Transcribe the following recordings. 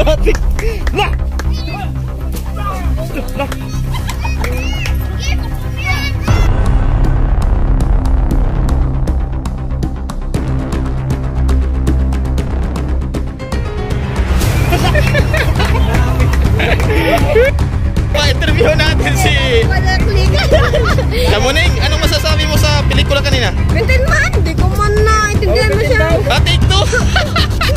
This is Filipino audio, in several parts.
Grabe. Na! Na! Pa-interview natin si Palaklik. Kamuning. Anong masasabi mo sa pelikula kanina? Maintain man, di ko man na intindihan siya. Ah, take two.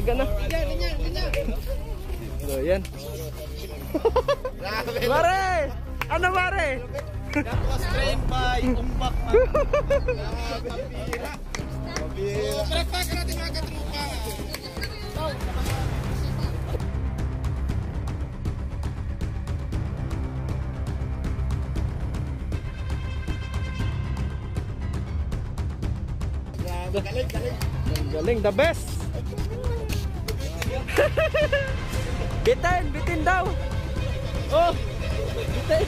Nanaga na. So, yan. Mare! Ano mare? was trained by Umbak. Palakpakan natin mga katrupa. Galing, galing. Galing, the best. Bitin, bitin daw. Oh, bitin.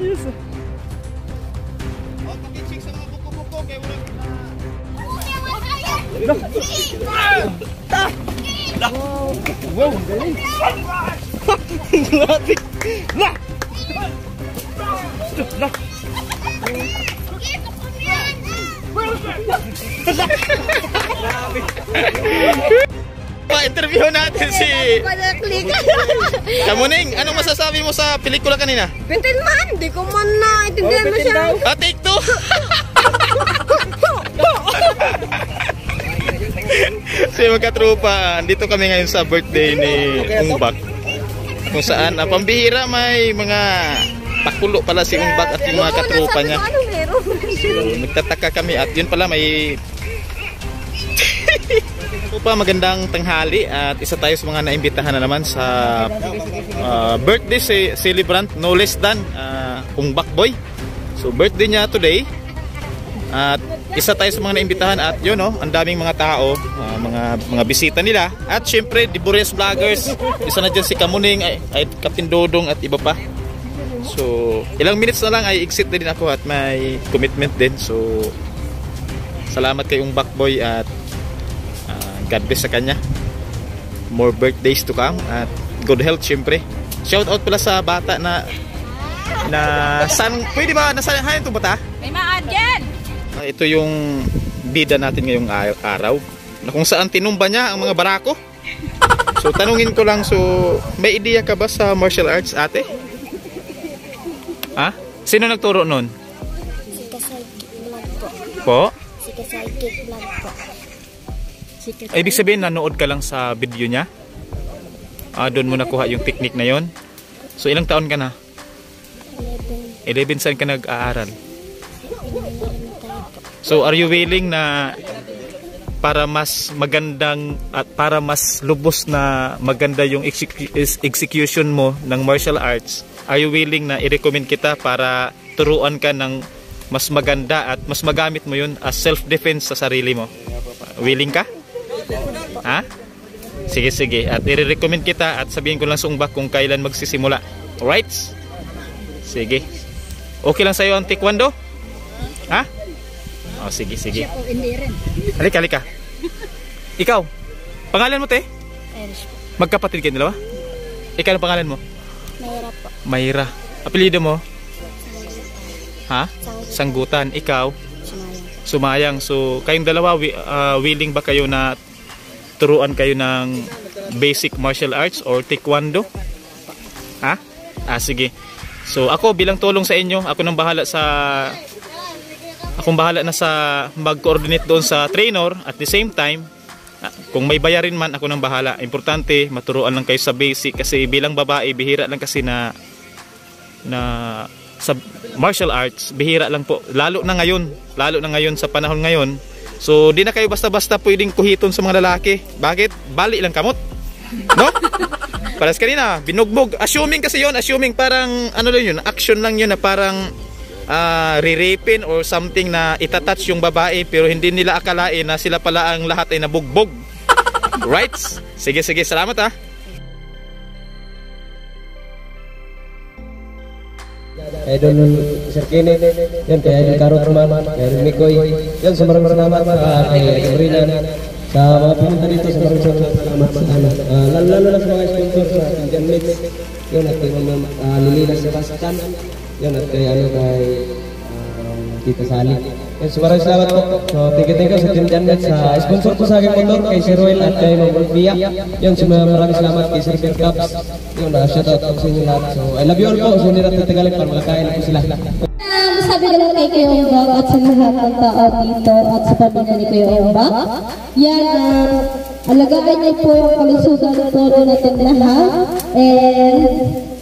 Ayos. ah. Oh, pakichik sa mga buko-buko kaya walang Wow, ang galing. Grabe. Na! Na! Pa-interview natin si. Kamuning. Anong masasabi mo sa pelikula kanina? Maintain man, di ko man na intindihan mo siya. Ah, take two. si mga katropa, dito kami ngayon sa birthday ni Umbak. Kung saan, ah, pambihira may mga pakulo pala si Umbak at yung mga katropa niya. So, nagtataka kami at yun pala may pa magandang tanghali at isa tayo sa mga naimbitahan na naman sa ah, birthday ce- celebrant no less than uh, Umbak Boy. So birthday niya today. At isa tayo sa mga naimbitahan at yun no, ang daming mga tao, ah, mga mga bisita nila. At syempre, Dibures Vloggers. Isa na dyan si Kamuning, ay, ay Captain Dodong at iba pa. So, ilang minutes na lang ay exit na din ako at may commitment din. So, salamat kay Ung Boy at ah, God bless sa kanya. More birthdays to come at good health syempre. Shout out pala sa bata na na san pwede ba nasa hayan to bata? May maad yan! Ah, ito yung bida natin ngayong araw na kung saan tinumba niya ang mga barako. So tanungin ko lang so may ideya ka ba sa martial arts ate? Ha? Sino nagturo nun? Si Kasayki vlog po. Po? Si Kasayki vlog po. Si Ay, ibig sabihin nanood ka lang sa video niya? Ah, doon mo nakuha yung technique na yon. So ilang taon ka na? 11 saan ka nag-aaral? So are you willing na para mas magandang at para mas lubos na maganda yung execution mo ng martial arts, are you willing na i-recommend kita para turuan ka ng mas maganda at mas magamit mo yun as self-defense sa sarili mo? Willing ka? Ha? Sige, sige. At i-recommend kita at sabihin ko lang sa umbak kung kailan magsisimula. Alright? Sige. Okay lang sa'yo ang taekwondo? Ha? Oh, sige, sige. O. Halika, halika. Ikaw, pangalan mo, te? Irish. Magkapatid kayo dalawa? Ikaw ang pangalan mo? Mahirap po. Mayra. Apelido mo? Ha? Sanggutan. Ikaw? Sumayang. Sumayang. So, kayong dalawa, ah, willing ba kayo na turuan kayo ng basic martial arts or taekwondo? Ha? Ah, sige. So, ako bilang tulong sa inyo, ako nang bahala sa akong bahala na sa mag-coordinate doon sa trainer at the same time kung may bayarin man ako nang bahala. Importante maturuan lang kayo sa basic kasi bilang babae bihira lang kasi na na sa martial arts bihira lang po. Lalo na ngayon lalo na ngayon sa panahon ngayon. So di na kayo basta-basta pwedeng kuhiton sa mga lalaki. Bakit? Bali lang kamot. No? Paras kanina, binugbog. Assuming kasi yon assuming parang ano lang yun, action lang yun na parang ah re-rapin or something na itatouch yung babae pero hindi nila akalain na sila pala ang lahat ay nabugbog. right? Sige, sige. Salamat ah. Idol Sir Kenneth, yan kay Idol Karot Man, kay Idol Mikoy, yan sa maraming salamat uh, kay Sabrina, sa mga pumunta dito sa maraming salamat sa ano, uh, lalo, na sa mga sponsor sa Indian Mix, yun at kay Mama uh, Lilina Sebastian, yan at kay ano kay um, Tita Sally. So maraming salamat po. So, thank you, sa Team Mix, sa sponsor po sa aking motor, kay Sir Roel at kay Ma'am Olvia. Yan, so maraming salamat kay Sir Ben Caps. Yun, uh, shout out po sa inyo lahat. So, I love you all po. So, hindi natin tagalin para makakain na po sila. Um, sabi ko lang kay Kuya Umbak at sa lahat ng tao dito at sa pamilya ni Kuya Umbak. Yan, um, alagaan niyo po yung kalusugan ng todo natin lahat. And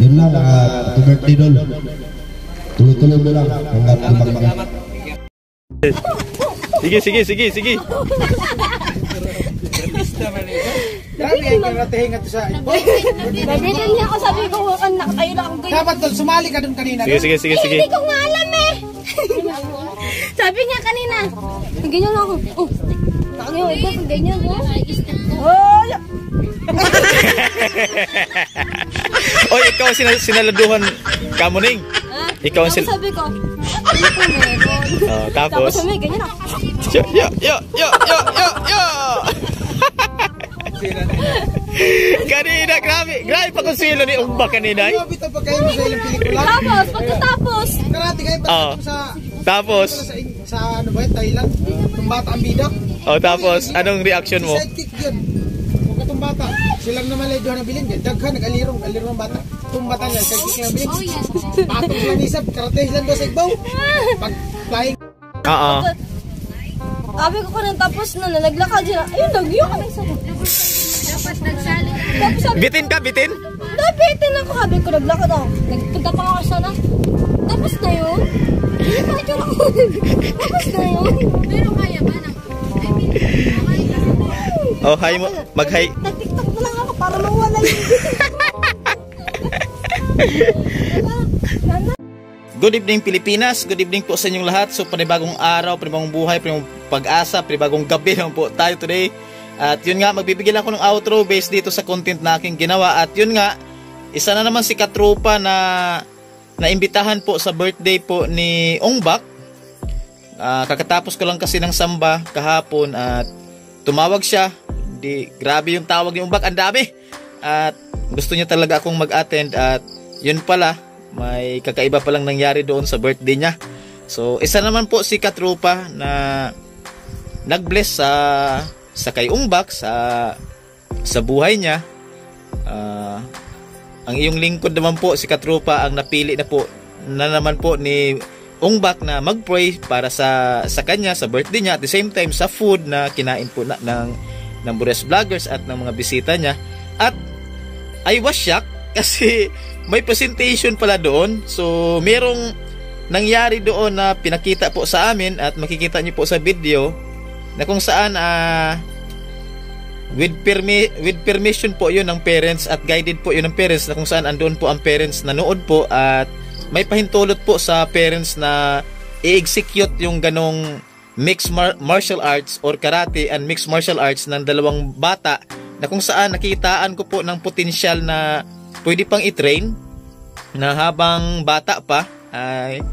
Yun lang, uh, happy birthday doon. Tuloy-tuloy mo lang hanggat tumakbang. Sige, sige, sige, sige. Grabe ang karatihin nga to sa Nabitin niya ako sabi ko, anak, kayo lang ang ganyan. Dapat doon, sumali ka doon kanina. Sige, sige, sige, sige. Hindi ko nga alam eh. sabi niya kanina, ganyan ako. Oh, ikaw kung ganyan, oh. Oh, ikaw ang sinal- sinaladuhan kamuning. Ikaw ang Tapos sin... sabi ko, ano ko meron? Oh, Tapos tapos... sabi, ganyan ako. Yo, yo, yo, yo, yo, yo, yo! kanina, grabe. Grabe pa kung sino ni Umba kanina. eh. Grabe ito pa kayo sa ilang pelikula. Tapos, pagkatapos, Karate kayo Oo. sa Tapos, sa, sa ano ba yun, Thailand? Itong bata ang bida. oh, tapos, anong reaction mo? Sidekick yun. Huwag itong bata. Silang naman lang doon ang bilin. Daghan, nag-alirong, alirong bata. Itong bata niya, sidekick na bilin. Patong lang isap, karate lang doon sa igbaw. Pag flying Oo. Sabi ko kanin tapos na naglakad siya. Ayun, nagyo kami sa Dapat nagsali ka. Tapos sabi Bitin ka, bitin? Nabitin ako, sabi ko, naglakad ako. Nagpunta pa ako sana. Tapos na yun. Tapos na yun. Pero kaya ba na? I mean, okay ka. Oh, hi mo. Mag-hi. Nag-tiktok na lang para mawala yung Good evening Pilipinas, good evening po sa inyong lahat. So panibagong araw, panibagong buhay, panibagong pag-asa, panibagong gabi naman po tayo today. At yun nga, magbibigyan ako ng outro based dito sa content na aking ginawa. At yun nga, isa na naman si Katropa na naimbitahan po sa birthday po ni Ongbak. Ah, kakatapos ko lang kasi ng samba kahapon at tumawag siya. Di, grabe yung tawag ni Ongbak, ang dami. At gusto niya talaga akong mag-attend at yun pala, may kakaiba palang nangyari doon sa birthday niya. So, isa naman po si Katrupa na nag-bless sa sa kay Umbak sa sa buhay niya. Ah, ang iyong lingkod naman po si Katrupa ang napili na po na naman po ni Ungbak na mag-pray para sa sa kanya sa birthday niya at the same time sa food na kinain po na, ng ng Bures Vloggers at ng mga bisita niya. At I was shocked kasi may presentation pala doon. So, merong nangyari doon na pinakita po sa amin at makikita niyo po sa video na kung saan ah with permi with permission po 'yun ng parents at guided po 'yun ng parents na kung saan andoon po ang parents nanood po at may pahintulot po sa parents na i-execute yung ganong mixed mar- martial arts or karate and mixed martial arts ng dalawang bata na kung saan nakitaan ko po ng potensyal na pwede pang i-train na habang bata pa ay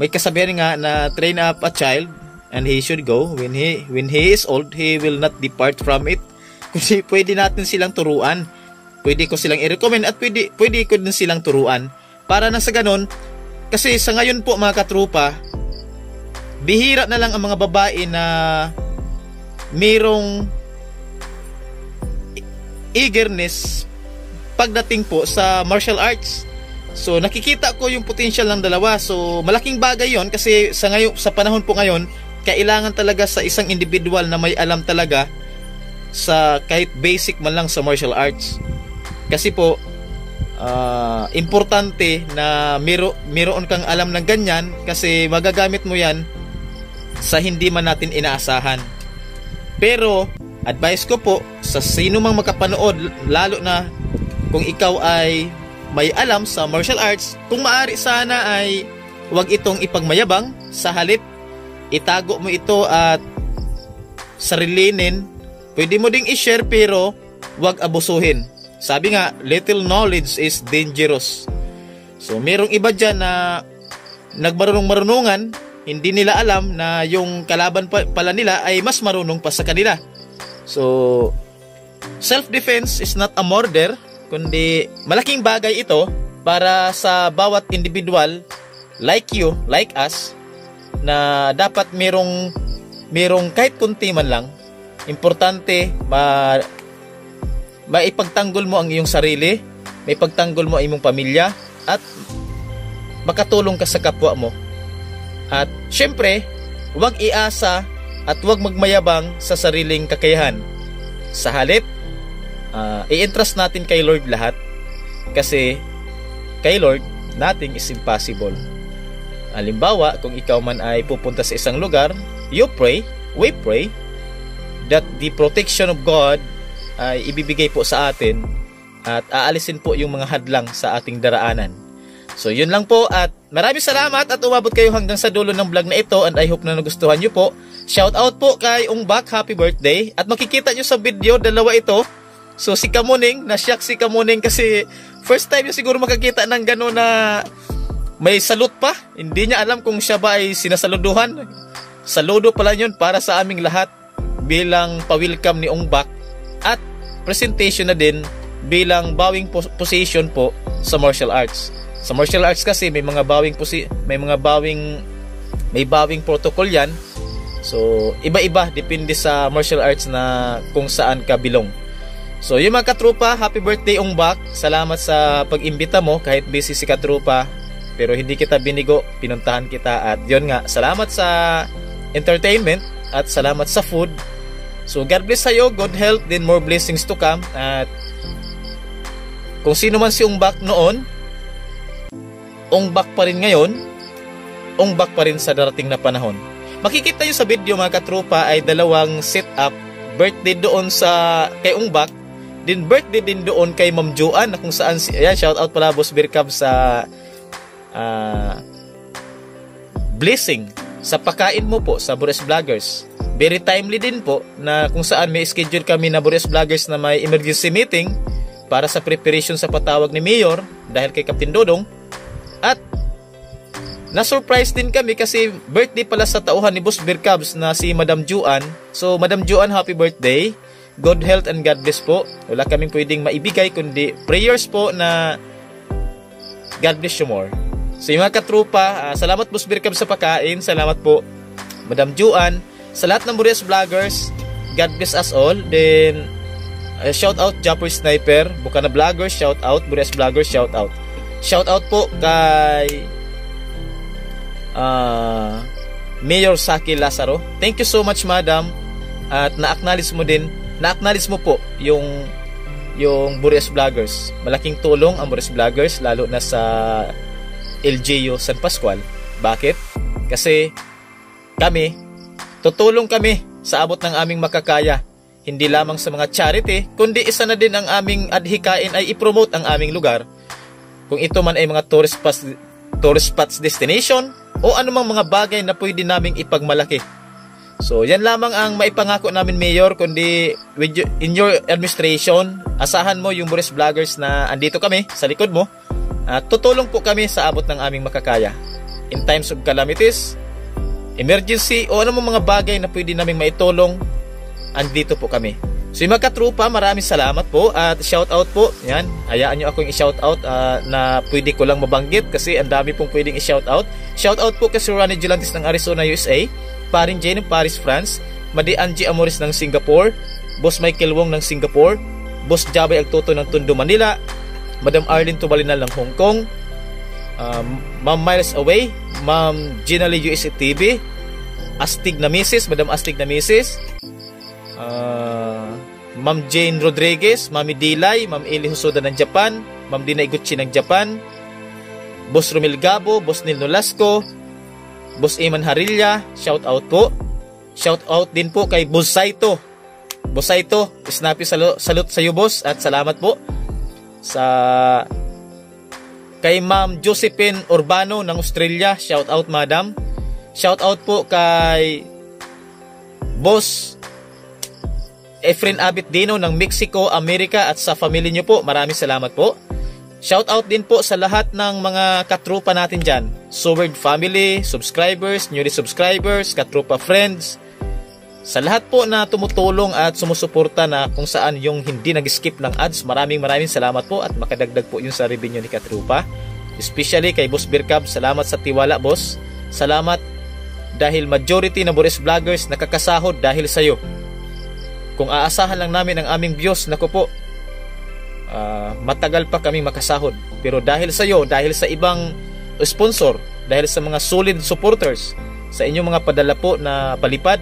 may kasabihan nga na train up a child and he should go. When he when he is old he will not depart from it. Kasi pwede natin silang turuan. Pwede ko silang i-recommend at pwede, pwede ko din silang turuan. Para na sa ganun kasi sa ngayon po mga katrupa bihira na lang ang mga babae na mayroong eagerness pagdating po sa martial arts. So nakikita ko yung potential ng dalawa. So malaking bagay 'yon kasi sa ngayon sa panahon po ngayon, kailangan talaga sa isang individual na may alam talaga sa kahit basic man lang sa martial arts. Kasi po ah, importante na mero, meron kang alam ng ganyan kasi magagamit mo 'yan sa hindi man natin inaasahan. Pero advice ko po sa sino mang makapanood lalo na kung ikaw ay may alam sa martial arts, kung maari sana ay huwag itong ipagmayabang sa halip itago mo ito at sarilinin. Pwede mo ding i-share pero huwag abusuhin. Sabi nga, little knowledge is dangerous. So, merong iba dyan na nagmarunong-marunungan, hindi nila alam na yung kalaban pa, pala nila ay mas marunong pa sa kanila. So, self-defense is not a murder, kundi malaking bagay ito para sa bawat individual like you, like us, na dapat merong merong kahit kunti man lang, importante ma maipagtanggol mo ang iyong sarili, maipagtanggol mo ang iyong pamilya at makatulong ka sa kapwa mo. At syempre, huwag iasa at huwag magmayabang sa sariling kakayahan. Sa halip, uh, i-entrust natin kay Lord lahat kasi kay Lord, nothing is impossible. Halimbawa, kung ikaw man ay pupunta sa isang lugar, you pray, we pray, that the protection of God ay ibibigay po sa atin at aalisin po yung mga hadlang sa ating daraanan. So yun lang po at maraming salamat at umabot kayo hanggang sa dulo ng vlog na ito and I hope na nagustuhan nyo po. Shout out po kay Ungbak, happy birthday. At makikita nyo sa video, dalawa ito. So si Kamuning, na-shock si Kamuning kasi first time niya siguro makakita ng gano'n na may salute pa. Hindi niya alam kung siya ba ay sinasaluduhan. Saludo pala yun para sa aming lahat bilang pa-welcome ni Ungbak at presentation na din bilang bowing position po sa martial arts. Sa martial arts kasi may mga bowing posi may mga bowing may bowing protocol 'yan. So, iba-iba depende sa martial arts na kung saan ka bilong. So, yung mga katrupa, happy birthday Ungbak. Salamat sa pag-imbita mo kahit busy si katrupa. Pero hindi kita binigo, pinuntahan kita at yon nga, salamat sa entertainment at salamat sa food. So God bless sa'yo, good health, then more blessings to come. At kung sino man si Ungbak noon, Ungbak pa rin ngayon, Ungbak pa rin sa darating na panahon. Makikita nyo sa video mga katropa ay dalawang setup birthday doon sa kay Ungbak din birthday din doon kay Ma'am Joanne na kung saan ayan shout out pala Boss Birkab sa ah, blessing sa pakain mo po sa Bures Vloggers. Very timely din po na kung saan may schedule kami na Bures Vloggers na may emergency meeting para sa preparation sa patawag ni Mayor dahil kay Captain Dodong at na-surprise din kami kasi birthday pala sa tauhan ni Boss Birkabs na si Madam Juan. So Madam Juan, happy birthday. Good health and God bless po. Wala kaming pwedeng maibigay kundi prayers po na God bless you more. So yung mga katrupa, ah, salamat Boss Birkab sa pagkain. Salamat po Madam Juan. Sa lahat ng Burias Vloggers, God bless us all. Then, uh, shout out Jumper Sniper, Bukana Vloggers, shout out Burias Vloggers, shout out. Shout out po kay ah, Mayor Saki Lazaro. Thank you so much, Madam. At na-acknowledge mo din, na-acknowledge mo po yung yung Burias Vloggers. Malaking tulong ang Burias Vloggers lalo na sa LGU San Pascual. Bakit? Kasi kami, tutulong kami sa abot ng aming makakaya. Hindi lamang sa mga charity, kundi isa na din ang aming adhikain ay ipromote ang aming lugar. Kung ito man ay mga tourist spots, tourist spots destination o anumang mga bagay na pwede naming ipagmalaki. So, yan lamang ang maipangako namin, Mayor, kundi with you- in your administration, asahan mo yung Boris Vloggers na andito kami sa likod mo at tutulong po kami sa abot ng aming makakaya. In times of calamities, emergency o anumang mga bagay na pwede naming maitulong, andito po kami. So yung mga katrupa, maraming salamat po at shout out po. Yan, hayaan nyo akong i-shout out ah, na pwede ko lang mabanggit kasi ang dami pong pwedeng i-shout out. Shout out po kay Sir Ronnie Gelantis ng Arizona, USA, Parin Jane ng Paris, France, Madi Angie Amoris ng Singapore, Boss Michael Wong ng Singapore, Boss Jabay Agtoto ng Tondo, Manila, Madam Arlene Tubalinal ng Hong Kong, um, Ma'am Miles Away, Ma'am Gina Lee USA TV, Astig na Mrs., Madam Astig na Mrs., Ah, Ma'am Jane Rodriguez, Mami Dilay, Ma'am Eli Husoda ng Japan, Ma'am Dina Iguchi ng Japan, Boss Romel Gabo, Boss Nil Nolasco, Boss Eman Harilla, shout out po. Shout out din po kay Boss Saito. Boss Saito, snappy salo, salute sa iyo boss at salamat po sa kay Ma'am Josephine Urbano ng Australia, shout out madam. Shout out po kay Boss Efren Abit Dino ng Mexico, Amerika at sa family niyo po. Maraming salamat po. Shout out din po sa lahat ng mga katrupa natin dyan. Sword family, subscribers, newly subscribers, katrupa friends. Sa lahat po na tumutulong at sumusuporta na kung saan yung hindi nag-skip ng ads, maraming maraming salamat po at makadagdag po yun sa revenue ni Katrupa. Especially kay Boss Birkab, salamat sa tiwala boss. Salamat dahil majority na Boris Vloggers nakakasahod dahil sa iyo. Kung aasahan lang namin ang aming views, nako po, ah, matagal pa kami makasahod. Pero dahil sa iyo, dahil sa ibang sponsor, dahil sa mga solid supporters, sa inyong mga padala po na palipad,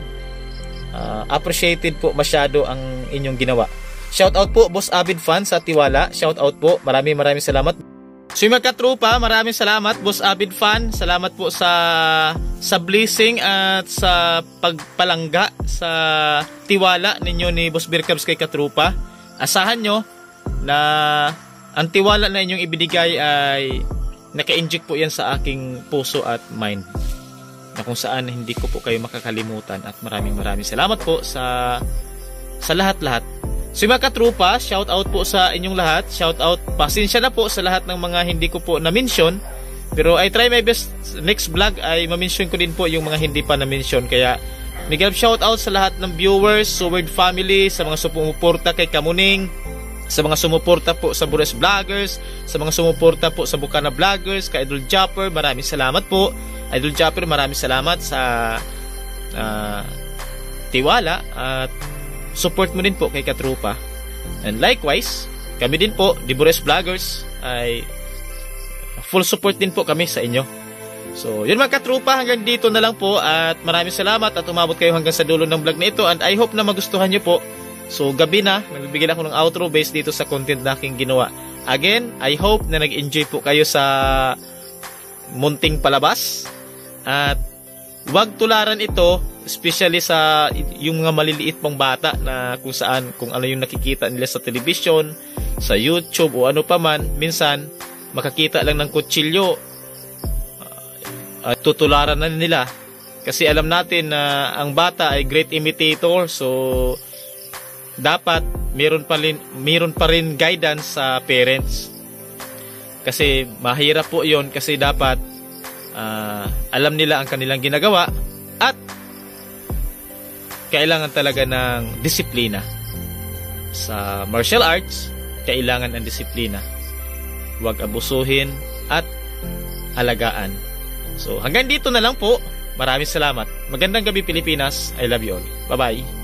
ah, appreciated po masyado ang inyong ginawa. Shout out po Boss Avid Fan sa Tiwala. Shout out po. Maraming maraming salamat. So yung mga katrupa, maraming salamat Boss Avid Fan. Salamat po sa sa blessing at sa pagpalangga sa tiwala ninyo ni Boss Birkabs kay katrupa. Asahan nyo na ang tiwala na inyong ibinigay ay naka-inject po yan sa aking puso at mind na kung saan hindi ko po kayo makakalimutan at maraming maraming salamat po sa sa lahat-lahat. So mga katrupa, shout out po sa inyong lahat. Shout out, pasensya na po sa lahat ng mga hindi ko po na-mention. Pero I try my best next vlog ay ma-mention ko din po yung mga hindi pa na-mention. Kaya Miguel shout out sa lahat ng viewers, Sword family, sa mga sumuporta kay Kamuning, sa mga sumuporta po sa Bures Vloggers, sa mga sumuporta po sa Bukana Vloggers, kay Idol Japper, maraming salamat po. Idol Japper, maraming salamat sa ah, tiwala at support mo din po kay Katrupa. And likewise, kami din po, di Bures Vloggers, ay full support din po kami sa inyo. So, yun mga katrupa, hanggang dito na lang po at maraming salamat at umabot kayo hanggang sa dulo ng vlog na ito and I hope na magustuhan nyo po. So, gabi na, magbibigay ako ng outro based dito sa content na aking ginawa. Again, I hope na nag-enjoy po kayo sa munting palabas at wag tularan ito especially sa yung mga maliliit pang bata na kung saan kung ano yung nakikita nila sa television, sa YouTube o ano pa man, minsan makakita lang ng kutsilyo. At tutularan na nila. Kasi alam natin na ang bata ay great imitator so dapat meron pa rin meron pa rin guidance sa parents. Kasi mahirap po 'yon kasi dapat ah, alam nila ang kanilang ginagawa at kailangan talaga ng disiplina sa martial arts kailangan ng disiplina huwag abusuhin at alagaan So hanggang dito na lang po. Maraming salamat. Magandang gabi Pilipinas. I love you all. Bye-bye.